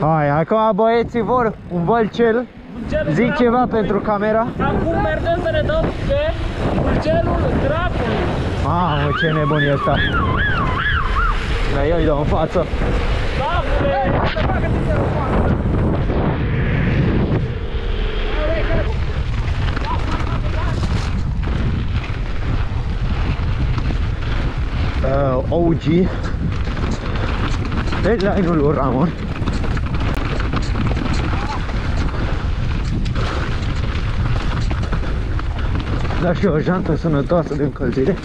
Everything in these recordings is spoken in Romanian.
Hai, acum băieții vor un vălcel. Zic ceva pentru camera. Acum mergem să ne dăm pe vâlcelul dracului. Mamă, ce nebun e ăsta. Dar eu îi dau în față. Doamne! Se facă ce se poate. uh, OG Deadline-ul lui Ramon Da și o jantă sănătoasă de încălzire.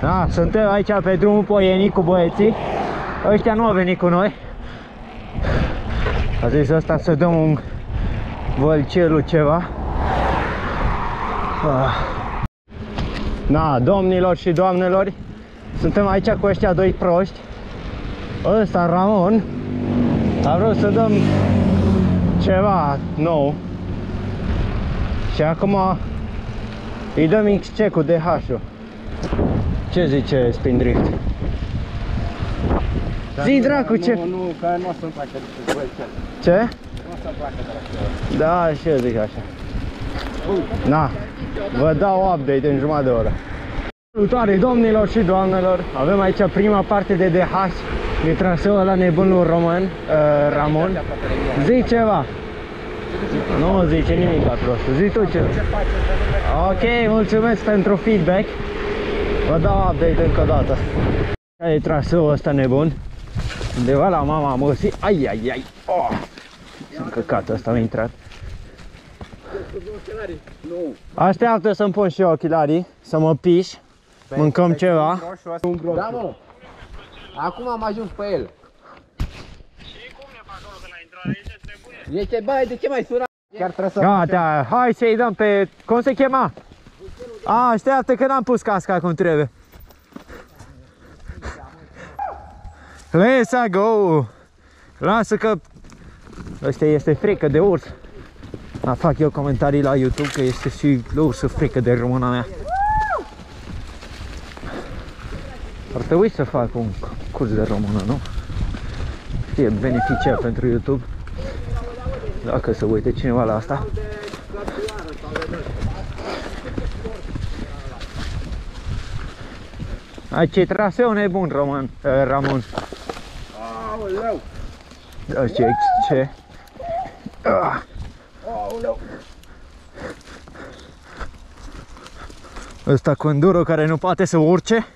Da, suntem aici pe drumul Poienii cu băieții. Ăștia nu au venit cu noi. A zis ăsta să dăm un vălcelul ceva ah. Da, domnilor și doamnelor Suntem aici cu ăștia doi proști Ăsta, Ramon A vrut să dăm ceva nou Și acum îi dăm XC cu DH-ul ce zice Spin Drift? Zi dracu, ce? Nu, nu, că nu o să-mi placă de vălcel. Ce? Nu o să-mi placă de la Da, și eu zic așa. Na, vă dau update în jumătate de oră. Salutare domnilor și doamnelor, avem aici prima parte de DH de traseul ăla nebunul român, uh, Ramon. Zi ceva. Nu zice nimic la prostul, zi tu ceva. Ok, mulțumesc pentru feedback. Vă dau update încă o dată. Care e traseul ăsta nebun? Undeva la mama măsii. Ai, ai, ai. Oh! Sunt căcat ăsta mi-a intrat. Nu. Așteaptă să-mi pun și eu ochelarii, să mă piș, mâncăm ceva. Da, mă. Acum am ajuns pe el. E ce, băi, de ce mai sura? Chiar trebuie să... Gata, hai să-i dăm pe... Cum se chema? A, așteaptă că n-am pus casca cum trebuie. Let's go! Lasă că... Ăsta este frică de urs. A, fac eu comentarii la YouTube că este și ursul frică de româna mea. Ar trebui să fac un curs de română, nu? E beneficiar pentru YouTube. Dacă se uite cineva la asta. Ai ce traseu nebun, Roman, uh, Ramon. Aoleu! Da, ce, ce? Ah, Aoleu! ăsta cu enduro care nu poate să urce.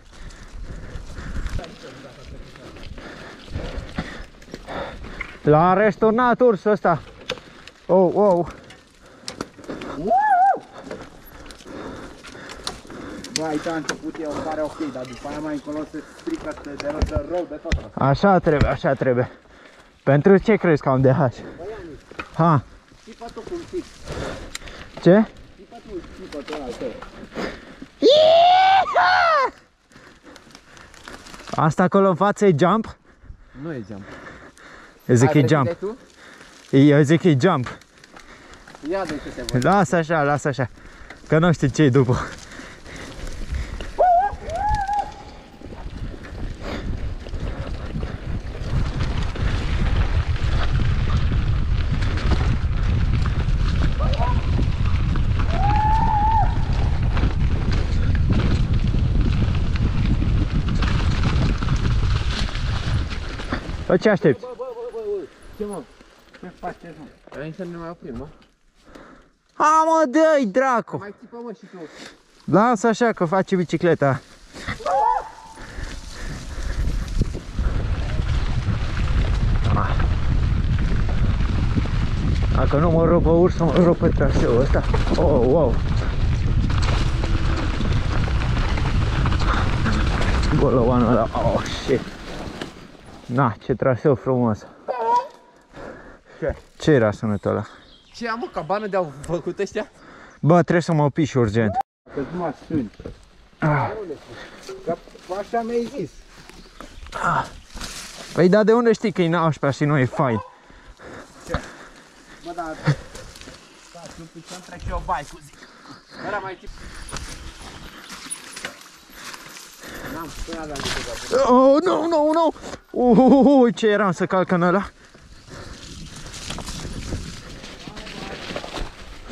L-a resturnat ursul ăsta. Oh, oh. Bă, aici a început eu, îmi pare ok, dar după aia mai încolo se strică, se derătă rău de tot. asta. Așa trebuie, așa trebuie. Pentru ce crezi că am de haș? Ha, Țipă tu cum țip. ce? Țipă tu, țipă tu al tău. Asta acolo în față e jump? Nu e jump. Eu zic că e Hai, jump. vrei tu? Eu zic că e jump. Ia de ce te văd. Lasă așa, lasă așa. Că nu știu ce e după. Bă, ce aștepți? Ce mă? Ce faceți mă? Vrei să ne mai oprim, mă? A, mă, dă-i dracu! Mai țipă mă și tu. Lasă așa că face bicicleta. Dacă nu mă rog pe urs, mă rog pe traseul ăsta. Oh, wow! Golovanul ăla, oh, shit! Na, ce traseu frumos! Ce? Ce era sunetul ăla? Ce am mă, cabană de-au făcut ăștia? Bă, trebuie să mă piși urgent. Că nu mă sunt. Ah. Că așa mi-ai zis. Păi da, de unde știi că e nașpa și nu e fain? Bă, dar... Stați un pic să-mi trec și eu bike-ul, zic. Era mai tip... N-am până la de Oh, nu, nu, nu! Uh, ce eram să calc în ăla?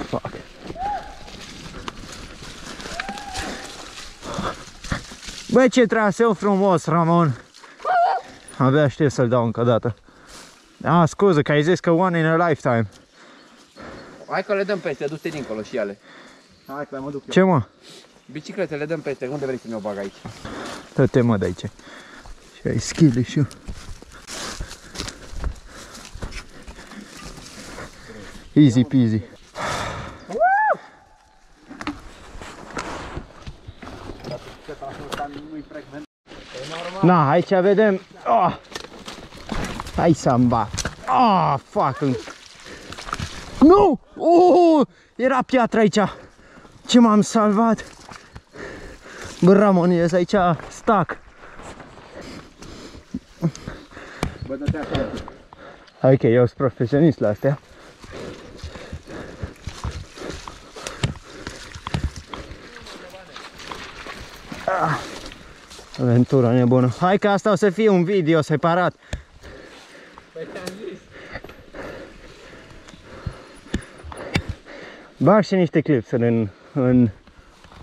Fuck. Băi, ce traseu frumos, Ramon! Abia aștept să-l dau încă o dată. Ah, scuză, că ai zis că one in a lifetime. Hai că le dăm peste, du-te dincolo și ale. Hai că mă duc eu. Ce mă? Biciclete le dăm peste, unde vrei să mi-o bag aici? Dă-te mă de aici. Și ai skill și eu. Easy peasy. Na, aici vedem. Oh! Hai samba. Ah, oh, fuck. Nu! Oh, era piatră aici. Ce m-am salvat? Bă, Ramon, ești aici stac. Bă, dă-te acolo. Ok, eu sunt profesionist la astea. Ah, aventura nebună. Hai că asta o să fie un video separat. Bag și niște clipsuri în, în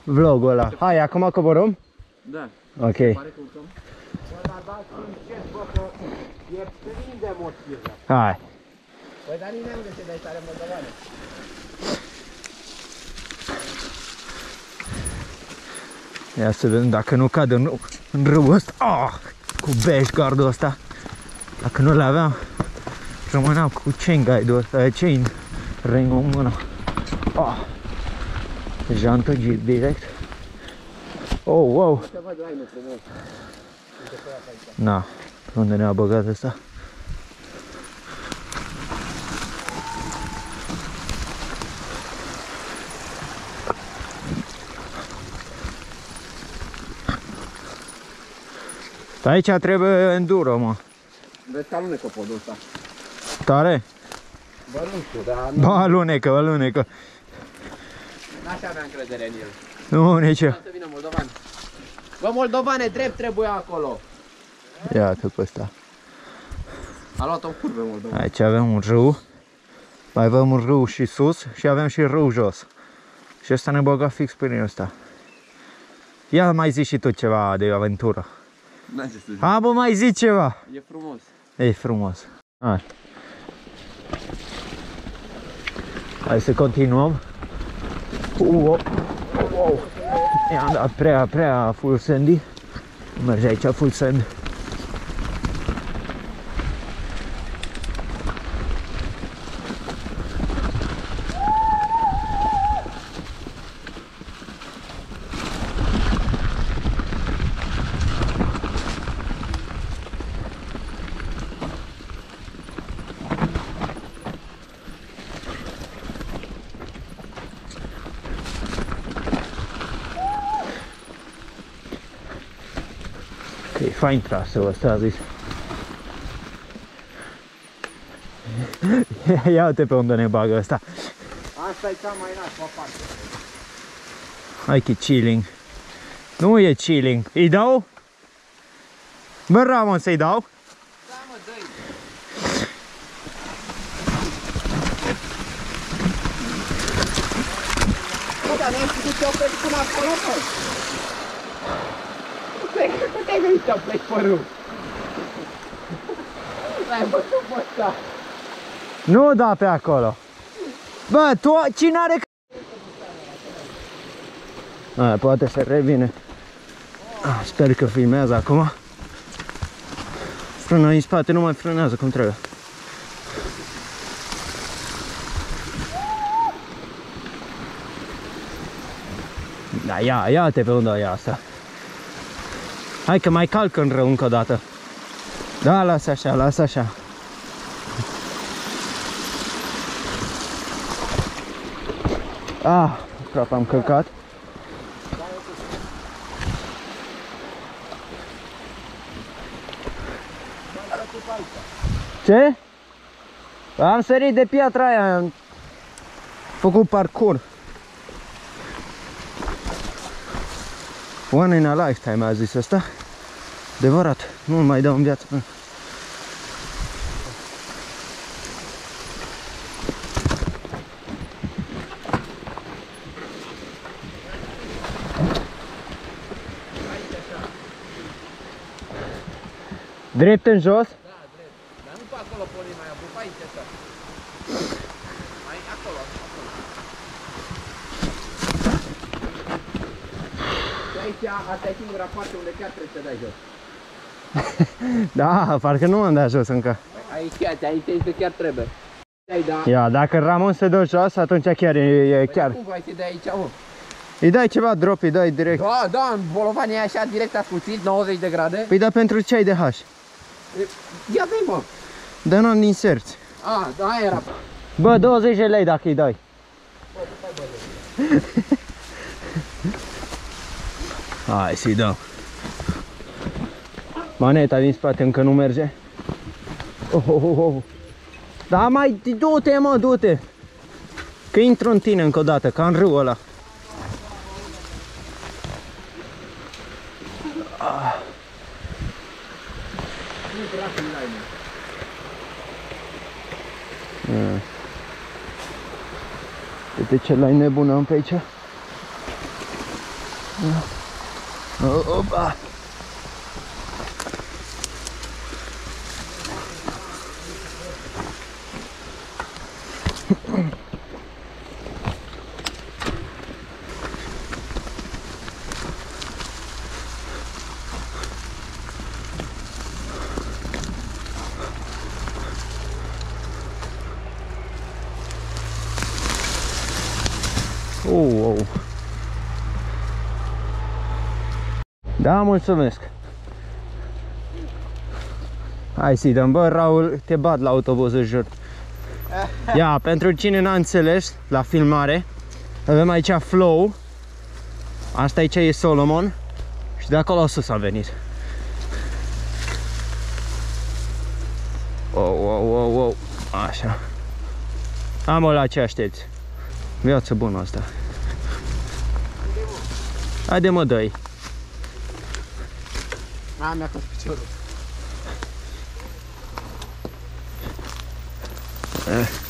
vlogul ăla. Hai, acum coborăm? Da. Ok. Pare că urcăm. Bă, dar dați un cet, bă, că e plin de motivă. Hai. Păi, dar nimeni unde se dai tare moldovane. Ia să vedem dacă nu cad în, în râul ăsta. Ah, cu beș gardul ăsta. Dacă nu le aveam, rămâneam cu chain guide-ul ăsta, chain ring-ul în mână. Ah. Jantă Jeep direct. Oh, wow. Te văd, ai, nu frumos. Na, pe unde ne-a băgat ăsta? Pe aici trebuie enduro, mă. Vezi că alunecă podul ăsta. Tare? Bă, nu știu, dar nu, Ba, alunecă, alunecă. N-aș avea încredere în el. Nu, nici eu. Să vină moldovan. Bă, moldovane, drept trebuie acolo. Iată pe ăsta. A luat o curvă moldovan. Aici avem un râu. Mai avem un râu și sus și avem și râu jos. Și ăsta ne băga fix prin ăsta. Ia mai zi și tu ceva de aventură. N-ai ce să zic. Ha, bă, mai zi ceva. E frumos. E frumos. Hai. Hai să continuăm. Uo. Wow. I-am dat prea, prea full sandy. Merge aici full sand. E fain traseul ăsta, a zis. Ia uite pe unde ne bagă ăsta. Asta e cea mai nașpa parte. Hai că e chilling. Nu e chilling. Îi dau? Bă, Ramon, să-i dau? Da, mă, dă-i. Bă, dar n-ai știut ce-o pleci până acolo, bă? Nu te-ai venit să pleci părul. L-ai bătut pe ăsta. Nu da pe acolo. Bă, tu, cine are... A, poate să revine. Ah, sper că filmează acum. Frâna în spate nu mai frânează cum trebuie. Da, ia, ia-te pe unde e asta. Hai că mai calcă în rău încă o dată. Da, lasă așa, lasă așa. Ah, aproape am călcat. Ce? Am sărit de piatra aia, am făcut parcurs. One in a lifetime a zis asta. Adevărat, nu mai dau în viață. Drept în jos? Dar nu pe acolo, Polina, aia, pe aici, așa. Mai acolo, acolo. Și aici, asta e singura parte unde chiar trebuie să dai jos. Da, parcă nu am dat jos încă. Aici, aici, aici este chiar trebuie. Dai, da. Ia, dacă Ramon se dă jos, atunci chiar e, e chiar. Cum vai să dai aici, mă? Îi dai ceva drop, îi dai direct. Da, da, în bolovanie e așa, direct ascuțit, 90 de grade. Păi da pentru ce ai de H? Ia dai, mă. Dă n-am din serți. A, da, aia era. Bă, 20 de lei dacă îi dai. Hai să-i dăm. Maneta din spate încă nu merge. Oh, oh, oh, oh. Da, mai du-te, mă, du-te. Că intru în tine încă o dată, ca în râul ăla. Ah. Ah. Uite ce lai nebun am pe aici. Oh, opa. Da, mulțumesc. Hai să-i dăm, bă, Raul, te bat la autobuz, îți jur. Ia, pentru cine n-a înțeles la filmare, avem aici Flow, asta aici e Solomon și de acolo sus a venit. Oh, oh, oh, oh. Așa. Am la ce aștepți. Viață bună asta. Haide mă, dă A, Ah, minha computadora. É.